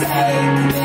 take